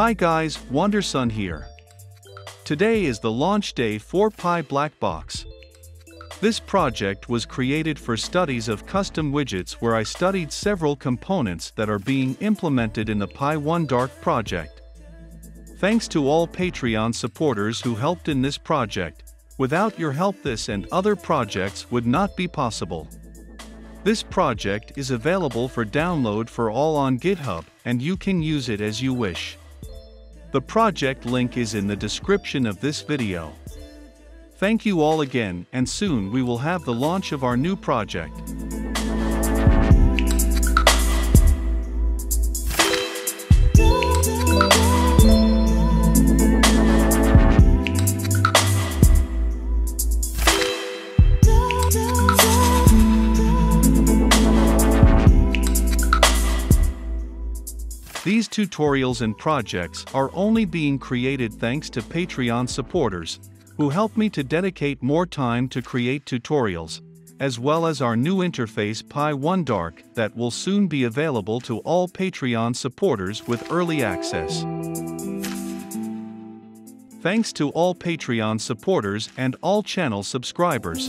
Hi guys, Wanderson here. Today is the launch day for PyBlackBOX. This project was created for studies of custom widgets where I studied several components that are being implemented in the PyOneDark project. Thanks to all Patreon supporters who helped in this project, without your help this and other projects would not be possible. This project is available for download for all on GitHub and you can use it as you wish. The project link is in the description of this video. Thank you all again and soon we will have the launch of our new project. These tutorials and projects are only being created thanks to Patreon supporters, who help me to dedicate more time to create tutorials, as well as our new interface PyOneDark that will soon be available to all Patreon supporters with early access. Thanks to all Patreon supporters and all channel subscribers.